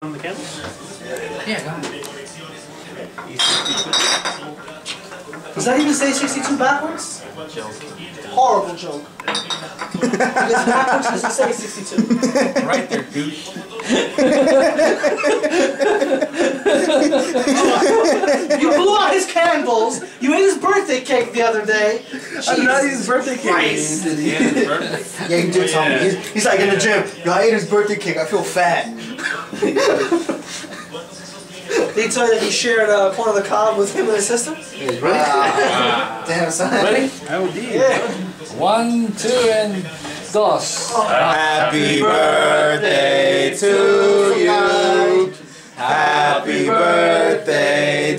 on the candles? Yeah, go ahead. Does that even say 62 backwards? Joke. Horrible joke. because backwards doesn't say 62. Right there, douche. You blew out his candles. You ate his birthday cake the other day. I did not his birthday cake. Christ. Did he? Yeah, his birthday. Yeah, he did tell me. He's, he's like in the gym. Yo, I ate his birthday cake. I feel fat. Did he tell you that he shared a corner of the cob with him and his sister? Ah, damn, son. Ready? Oh, dear. Yeah. One, two, and dos. Happy birthday to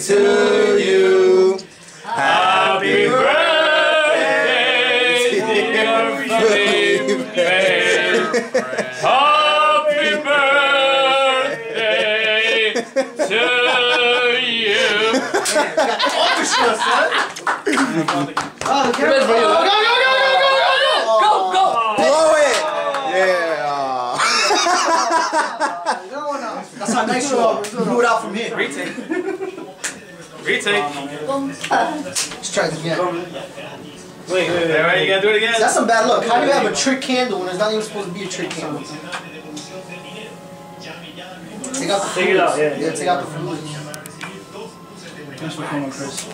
to you. Happy birthday, dear Felipe. Happy birthday to you. Oh, the camera. Red for you. Oh, go, go, go, go, go, go, go, go. Blow it. Yeah. No, no. That's how nice you are. Blew it out from here. Retake. Retake. Let's try this again. Wait, wait, wait. Alright, you gotta do it again. That's some bad luck. How do you have a trick candle when it's not even supposed to be a trick candle? Take out the Take it out, fluids. yeah. Yeah, take out the fluids. Thanks for coming, Chris.